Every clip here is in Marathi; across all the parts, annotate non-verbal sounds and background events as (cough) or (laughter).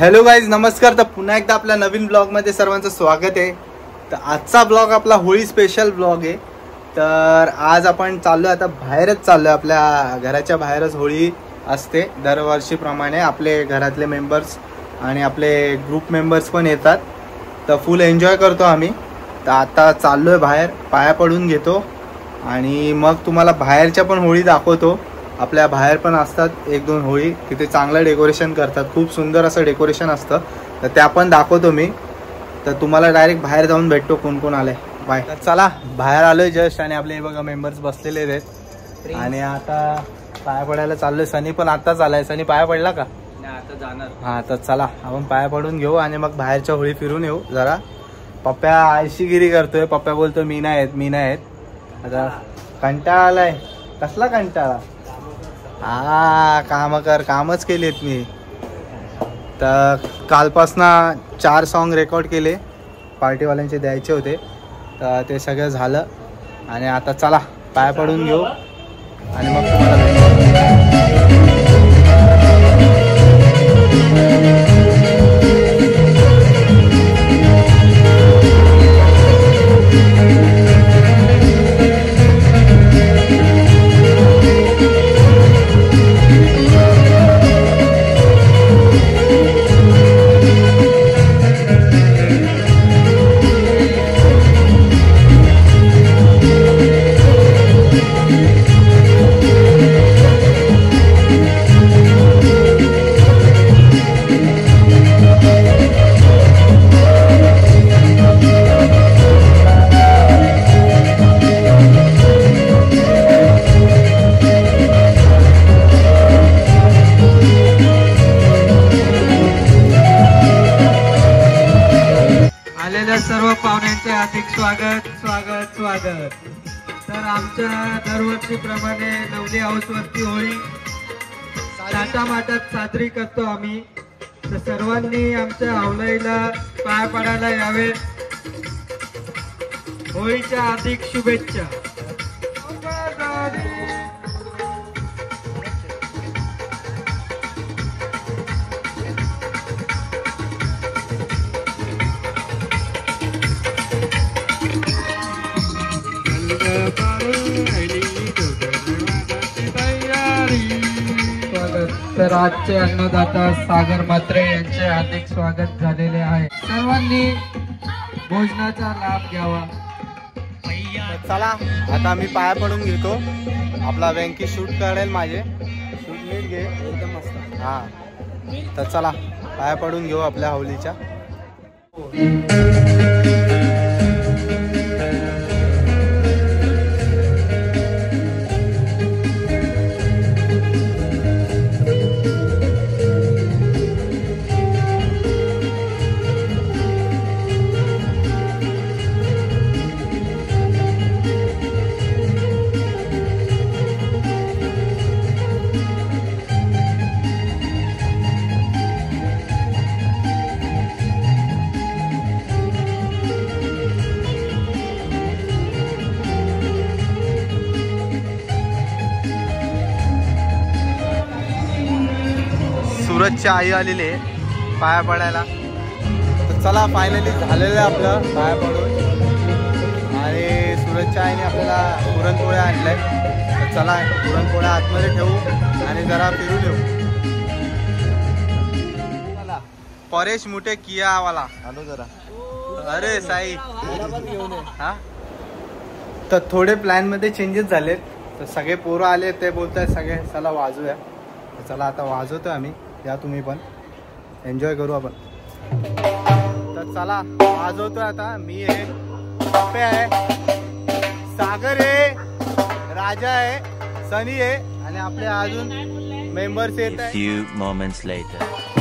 हॅलो गाईज नमस्कार. तर पुन्हा एकदा आपल्या नवीन ब्लॉगमध्ये सर्वांचं स्वागत आहे. तर आजचा ब्लॉग आपला होळी स्पेशल ब्लॉग आहे. तर आज आपण चाललो आता बाहेरच चाललो आहे आपल्या घराच्या बाहेरच होळी असते दरवर्षीप्रमाणे. आपले घरातले मेंबर्स आणि आपले ग्रुप मेंबर्स पण येतात. तर फुल एन्जॉय करतो आम्ही. तर आता चाललो आहे बाहेर पाया पडून घेतो. आणि मग तुम्हाला बाहेरच्या पण होळी दाखवतो. आपल्या बाहेर पण असतात एक दोन होळी तिथे चांगलं डेकोरेशन करतात. खूप सुंदर असं डेकोरेशन असतं. तर त्या पण दाखवतो मी. तर तुम्हाला डायरेक्ट बाहेर जाऊन भेटतो कोण कोण आले बाय तर चला बाहेर आलोय जस्ट आणि आपले हे बघा मेंबर्स बसलेले आहेत. आणि आता पाया पडायला चाललोय. सनी पण आताच आलाय. सनी पाया पडला का? आता जाणार. हा तर चला आपण पाया पडून घेऊ आणि मग बाहेरच्या होळी फिरून येऊ. जरा पप्प्या आळशीगिरी करतोय. पप्प्या बोलतो मी नाही येत मी नाही येत आता कंटाळा आलाय. कसला कंटाळा? हा काम कर कामच केलेत मी. तर कालपासनं चार सॉन्ग रेकॉर्ड केले. पार्टीवाल्यांचे द्यायचे होते. तर ते सगळं झालं. आणि आता चला पाय पडून घेऊ. आणि मग आलेल्या सर्व पाहुण्यांचे हार्दिक स्वागत स्वागत स्वागत. तर आमच्या दरवर्षीप्रमाणे नवली हाऊसवरती होळी होळी माटात साजरी करतो आम्ही. तर सर्वांनी आमच्या आवलाईला पाय पडायला यावे होळीच्या हार्दिक शुभेच्छा. तर आजचे अन्नदाता सागर मात्रे यांचे हार्दिक स्वागत झालेले आहे. सर्वांनी भोजनाचा लाभ घ्यावा. चला आता मी पाया पडून घेतो. आपला वेंकी शूट करेल माझे. शूट नीट घे एकदम मस्त. हा. तर चला पाया पडून घेऊ आपल्या हवलीच्या सूरजची आई आलेली आहे पाया पडायला. तर चला फायनली झालेलं आहे आपलं पाया पडून. आणि सूरजच्या आईने आपल्याला पुरणपोळ्या आणलाय तर चला पुरणपोळ्या आतमध्ये ठेवू आणि जरा फिरून येऊ. परेश मुठे किया वाला. आलो जरा. अरे साई. हा? तर थोडे प्लॅनमध्ये चेंजेस झालेत. तर सगळे पोरं आले ते बोलताय सगळे चला वाजूया. चला आता वाजवतो आम्ही. या तुम्ही पण. एन्जॉय करू आपण. तर चला वाजवतोय आता. मी आहे पप्पे आहे सागर आहे राजा आहे सनी आहे आणि आपले अजून मेंबर्स येत A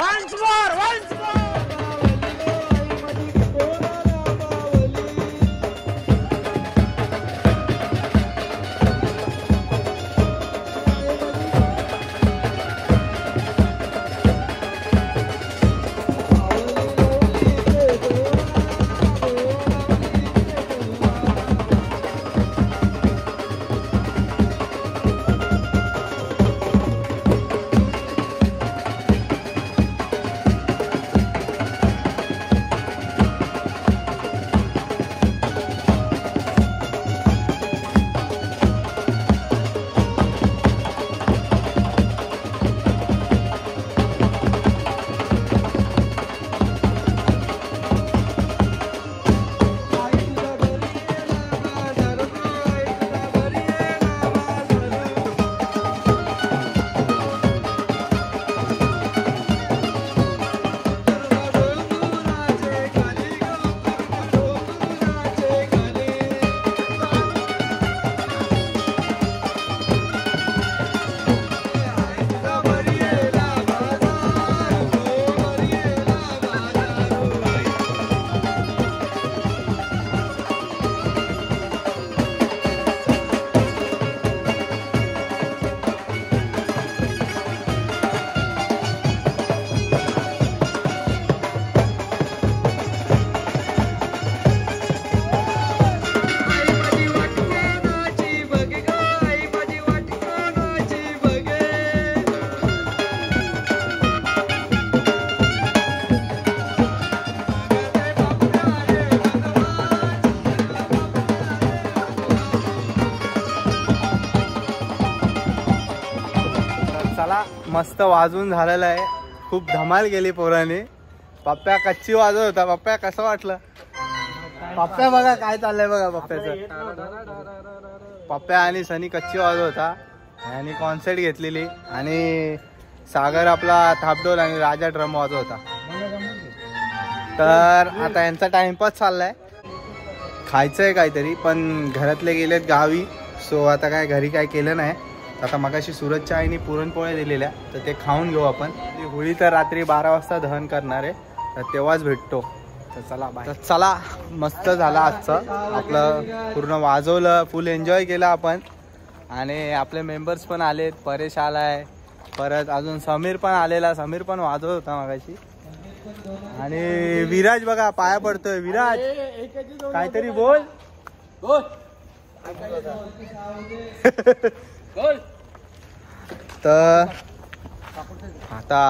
One मस्त वाजून झालेलं आहे. खूप धमाल केली पोराने. पप्प्या कच्ची वाजत होता पप्प्या कसं वाटलं? पप्प्या बघा काय चाललंय बघा पप्प्याचं. पप्प्या आणि सनी कच्ची वाजत होता. आणि कॉन्सर्ट घेतलेली. आणि सागर आपला थापडोल आणि राजा ड्रम वाजत होता. तर आता यांचा टाइमपास चाललाय. खायचंय काहीतरी पण घरातले गेलेत गावी. सो आता काय घरी काय केलं नाही. आता मगाशी सुरतच्या आईने पुरणपोळ्या दिलेल्या तर ते खाऊन घेऊ आपण. होळी तर रात्री बारा वाजता दहन करणार आहे तर तेव्हाच भेटतो. तर चला तर चला मस्त झाला आजचं. आपलं पूर्ण वाजवलं फुल एन्जॉय केलं आपण. आणि आपले मेंबर्स पण आलेत परेश आलाय. परत अजून समीर पण आलेला समीर पण वाजवत होता मगाशी. आणि विराज बघा पाया पडतोय. विराज काहीतरी बोल. (laughs) तर आता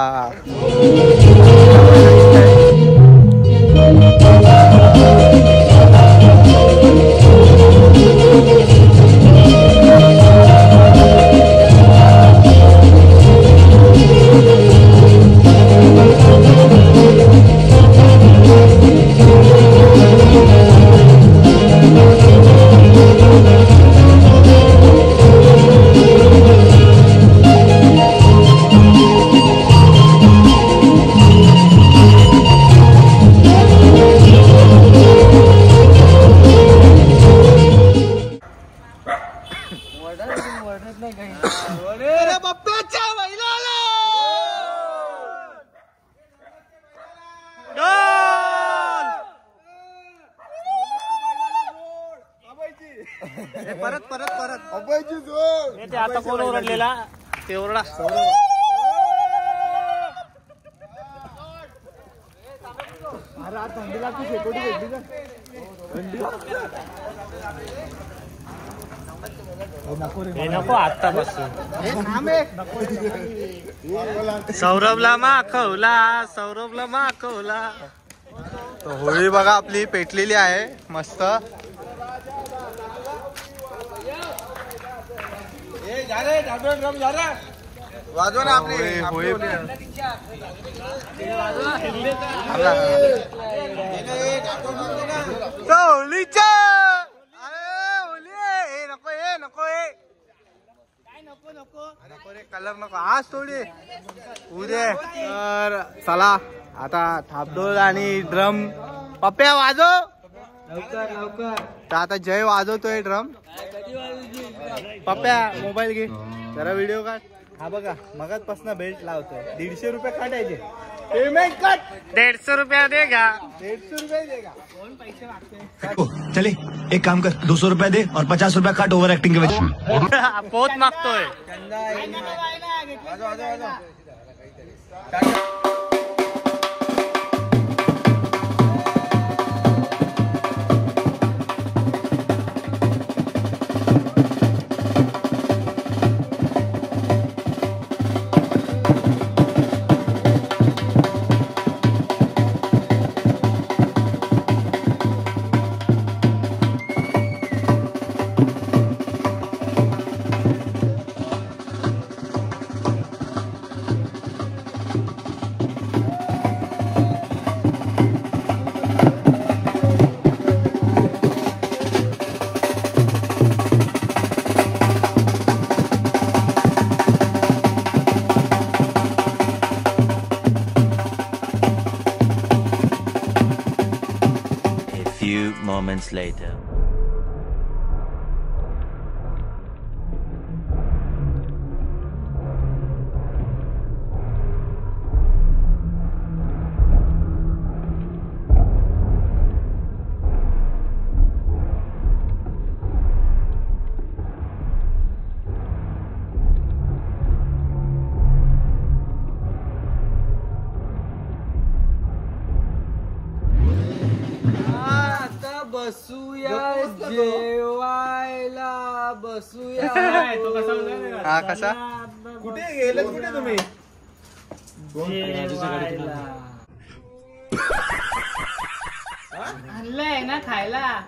परत परत परत. ते आता कोण ओरडलेला? ते ओरडा. हे नको आता सौरभला माखवला सौरभला माखवला. होळी बघा आपली पेटलेली आहे मस्त. वाजवा ना आपली. नको नको कलर नको. आज थोडी उद्या. तर चला आता थापडोल आणि ड्रम. पप्प्या वाजव. लवकर लवकर. तर आता जय वाजवतोय ड्रम. पप्प्या मोबाईल घे. जरा व्हिडिओ काढ. हा बघा मगाचपासून बेल्ट लावतोय. दीडशे रुपये काढायचे. पेमेंट कट दीडशे रुपया दे का दीडशे रुपये दे का चले एक काम कर दो सौ रुपया दे और पचास रुपया काट ओवर एक्टिंग के वजह (laughs) पोत मागतोय. Moments later. कसा? कुठे गेले कुठे तुम्ही? आणलंय ना खायला.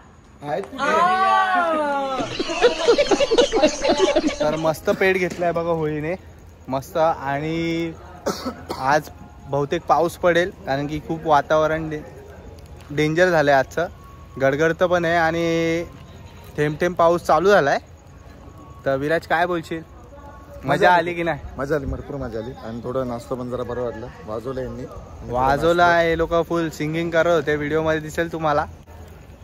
(laughs) तर मस्त पेट घेतलाय बघा होळीने. मस्त आणि आज बहुतेक पाऊस पडेल कारण की खूप वातावरण डे डेंजर झालं आहे आजचं. गडगडतं पण आहे आणि थेंब थेंब पाऊस चालू झाला आहे तर विराज काय बोलशील? मजा आली की नाही? मजा आली भरपूर मजा आली. आणि थोडं नाश्ता पण जरा बरं वाटलं. वाजवलं यांनी. वाजवला हे लोक फुल सिंगिंग करत होते. व्हिडिओमध्ये दिसेल तुम्हाला.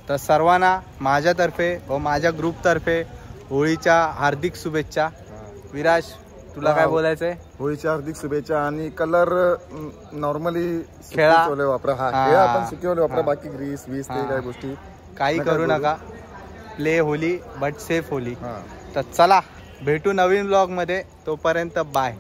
तर सर्वांना माझ्यातर्फे व माझ्या ग्रुपतर्फे होळीच्या हार्दिक शुभेच्छा. विराज तुला काय. बोलायचंय? होळीच्या हार्दिक शुभेच्छा आणि कलर नॉर्मली खेळा. वापरा. हा. खेळा आपण सुकीवाले वापरा. बाकी ग्रीस वीस. ते काय गोष्टी काही करू. नका. Play Holi but safe Holi. तर चला. भेटू नवीन ब्लॉगमध्ये तोपर्यंत बाय